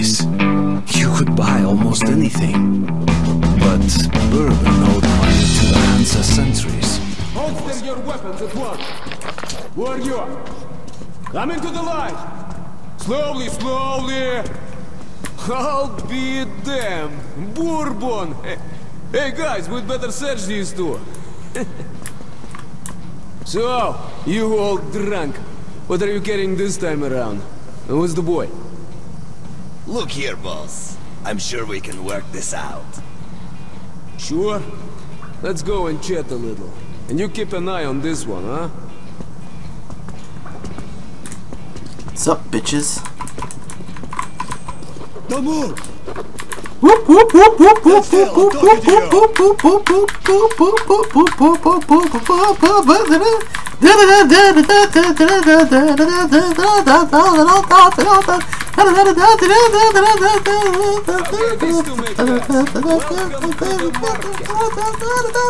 this, you could buy almost anything. But Bourbon owed money to the Hansa sentries. Hold your weapons at once. Where are you? Come into the light. Slowly, slowly. I'll be damned. Bourbon. Hey, guys, we'd better search these two. so, you all drunk. What are you carrying this time around? Who's the boy? Look here, boss. I'm sure we can work this out. Sure? Let's go and chat a little. And you keep an eye on this one, huh? What's up, bitches? Don't move!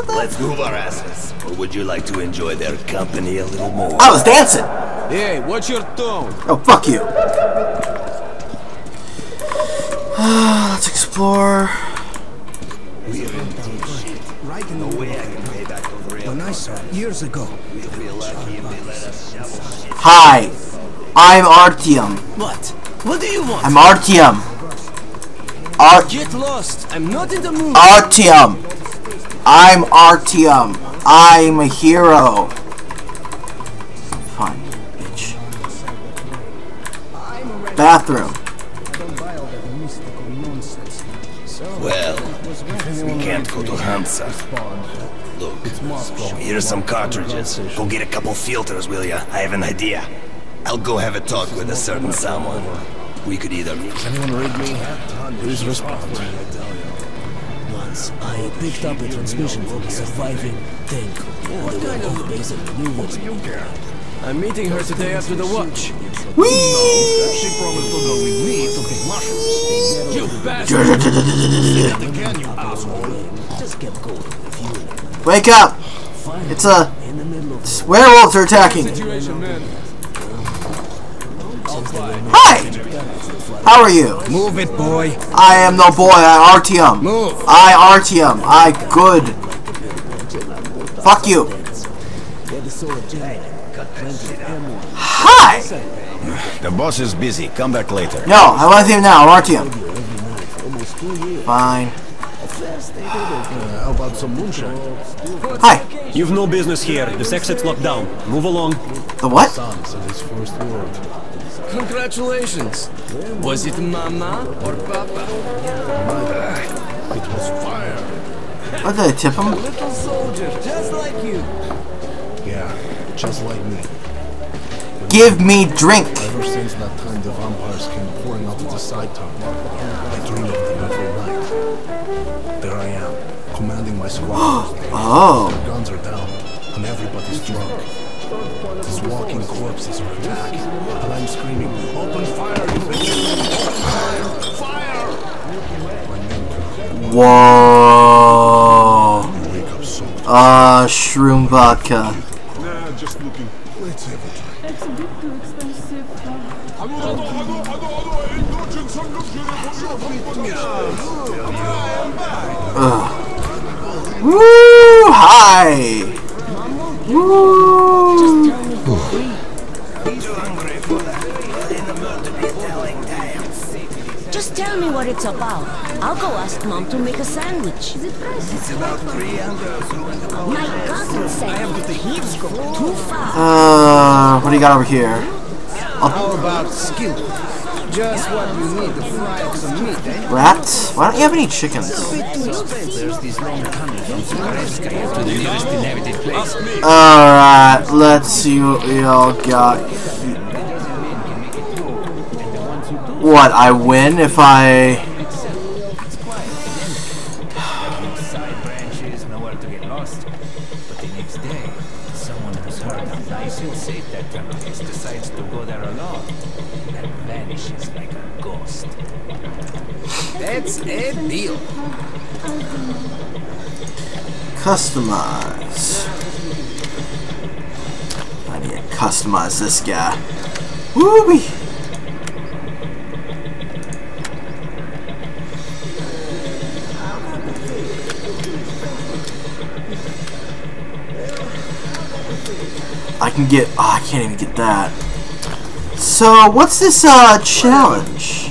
Let's move our asses. Or would you like to enjoy their company a little more? I was dancing. Hey, watch your tone. Oh, fuck you. Ah, let's explore. We have found Right in the way I can pay back those real When I saw it years ago. We feel lucky if they let us shovel. Hi, I'm Artyom. What? What do you want? I'm Artyom. Art Get lost. I'm not in the mood. Artyom. I'm Artyom. I'm a hero. Fine, bitch. Bathroom. We can't go to Hansa. Look, here's some cartridges. Go get a couple filters, will ya? I have an idea. I'll go have a talk with a certain someone. We could either Anyone read me? Please respond. Once I picked up a transmission from a surviving tank. What kind of base at the I'm meeting her today after the watch. Whee! She promised to go with me to pick mushrooms. You bastard! Again, you asshole. Just kept going with you. Wake up! It's a In the middle of it's werewolves are attacking. Hi! How are you? Move it, boy. I am no boy, I Artyom. Move. I Artyom. I good. Fuck you. Hi! The boss is busy. Come back later. No, I want him now, I'm Artyom. Fine. How about some moonshine? Hi. You've no business here. This exit's locked down. Move along. The what? Son said his first word. Congratulations. Was it mama or papa? It was fire. What did I tip him? A Little soldier, just like you. Yeah, just like me. Give me drink. Ever since that time the vampires came pouring out of the side town, I dream of them every night. There I am, commanding my squad. Oh. Guns are down, and everybody's drunk. These walking corpses are attacking, and I'm screaming, Open fire, you bitches! Fire! Fire! Whoa. so Uh, shroom vodka just looking. Let's have a try. It's a bit too expensive. Hallo, hallo, hallo, hallo, hallo, indulgence and luxury for your husband. I am back. Woo! Hi! Woo! Just tell me what it's about. I'll go ask Mom to make a sandwich. It's about three My cousin said he's gone too far. Uh, what do you got over here? How about skill? Just what you need to fry up some meat, eh? Rats? Why don't you have any chickens? There's this long tunnel from Sukharevskaya to the nearest inhabited place. Alright, let's see what we all got. What, I win if I... Side branches, nowhere to get lost. But the next day, someone who's heard how nice and safe that tunnel is decides to go there alone and vanishes like a ghost. That's a deal. Customize. I need to customize this guy. Woo-wee! I can get. Oh, I can't even get that. So, what's this uh challenge?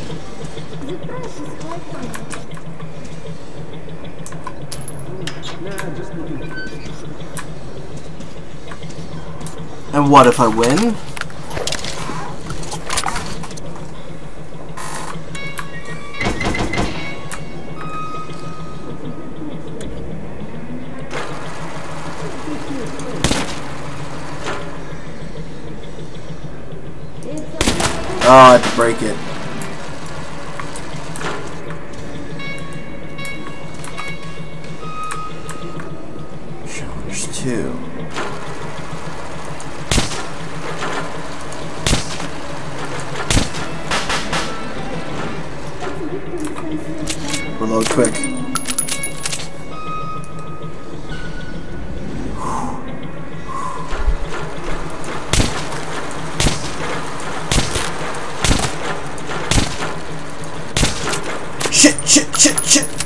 And what if I win? Oh, I had to break it. Challenge 2. Shit, shit, shit,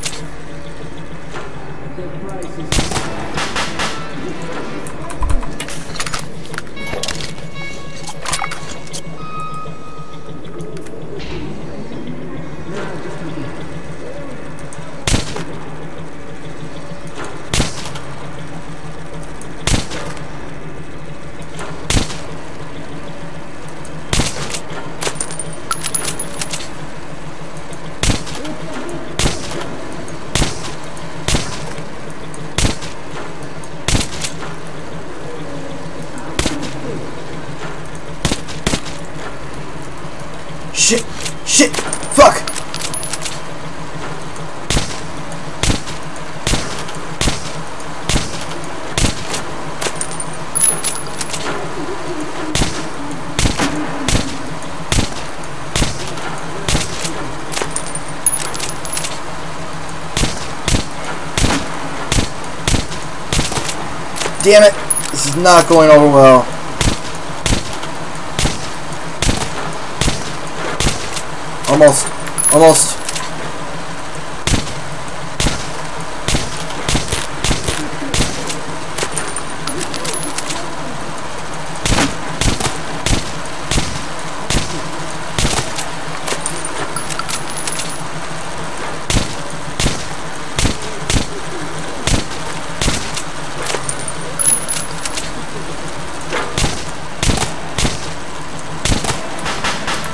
Damn it, this is not going over well. Almost. Almost.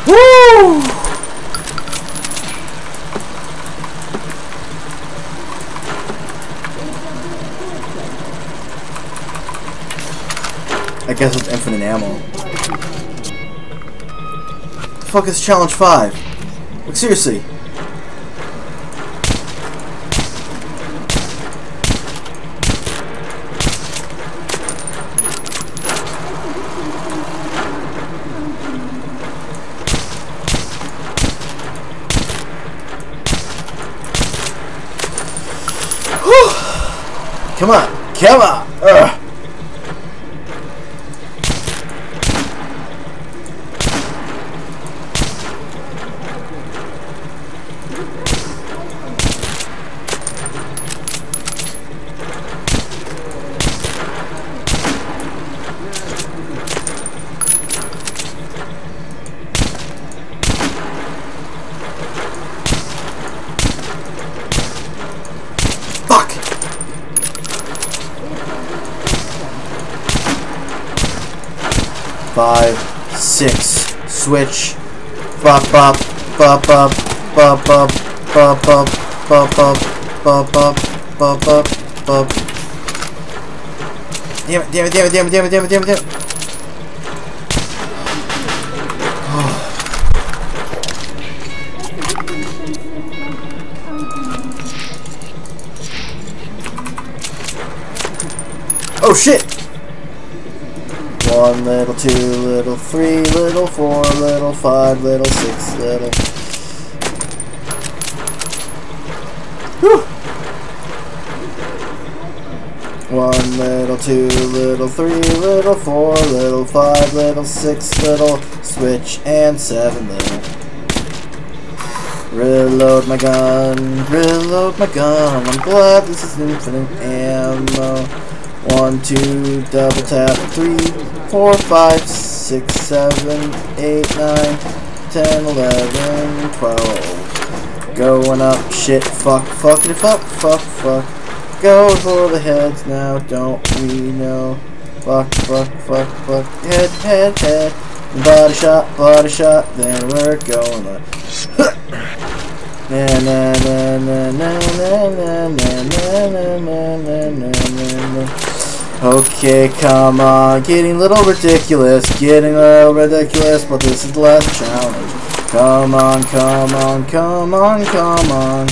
Woo! I guess it's infinite ammo. The fuck is challenge 5? Like, seriously. Come on, come on. Ugh. Fuck! Five, six, switch, bop bop, bop bop, bop bop, bop bop, bop bop, bop bop, bop bop, bop. Damn it, damn it, damn it, damn it, damn it, damn it, damn it, damn it. Oh shit! One little, two little, three little, four little, five little, six little. Whew. One little, two little, three little, four little, five little, six little, switch, and seven little. Reload my gun, reload my gun. I'm glad this is infinite ammo. One, two, double tap. Three, four, five, six, seven, eight, nine, ten, eleven, twelve. Going up, shit, fuck, fucking fuck, fuck, fuck. Go for the heads now, don't we know? Fuck, fuck, fuck, fuck. Head, head, head. Body shot, body shot, then we're going up. Na na na na na na na na na na na na na na Okay, come on, getting a little ridiculous, getting a little ridiculous, but this is the last challenge. Come on, come on, come on, come on.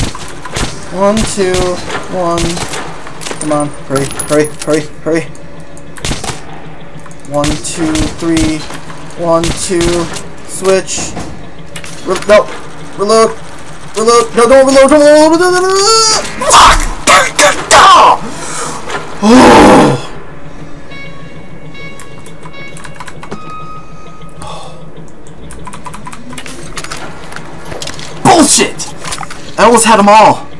One, two, one. Come on, hurry, hurry, hurry, hurry. One, two, three. One, two. Switch. Re no, reload. Reload. No, don't reload. Don't reload. Fuck! Oh. Had them all.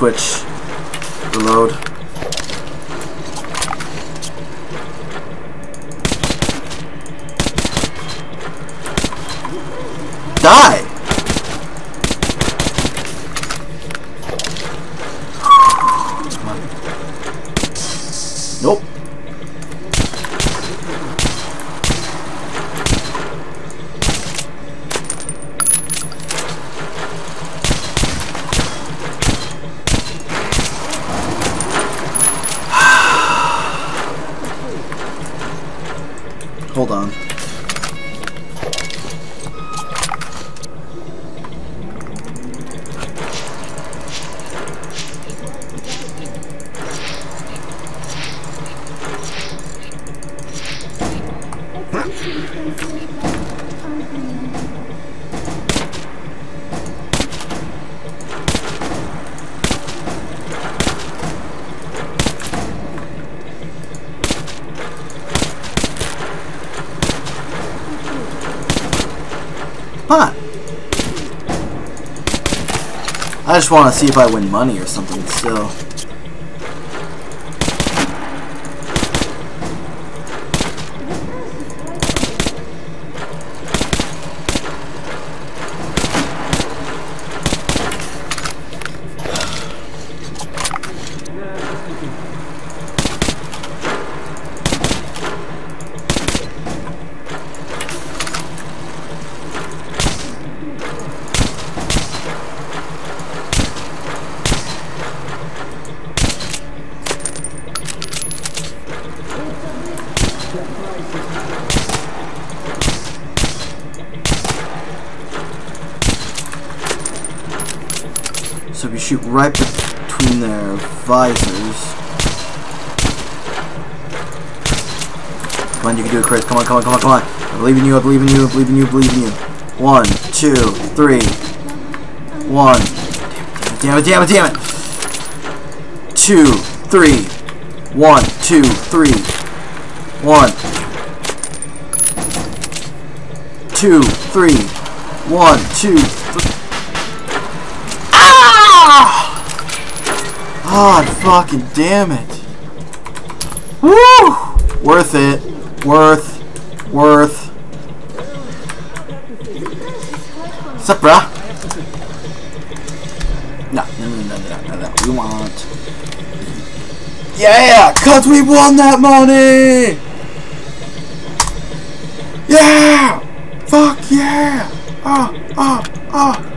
Switch. Reload. Die! Nope. I just want to see if I win money or something still. Shoot right between their visors. Come on, you can do it, Chris. Come on, come on, come on, come on. I believe in you, I believe in you, I believe in you, I believe in you. One, two, three. One. Damn it, damn it, damn it, damn it. Two, three. One, two, three. One. Two, three. One, two, three. God fucking damn it. Woo! Worth it. Worth. Worth. What's up, bruh? No, no, no, no, no, no, no. We want. Yeah! Cause we won that money! Yeah! Fuck yeah! Ah, ah, ah, ah, ah, ah.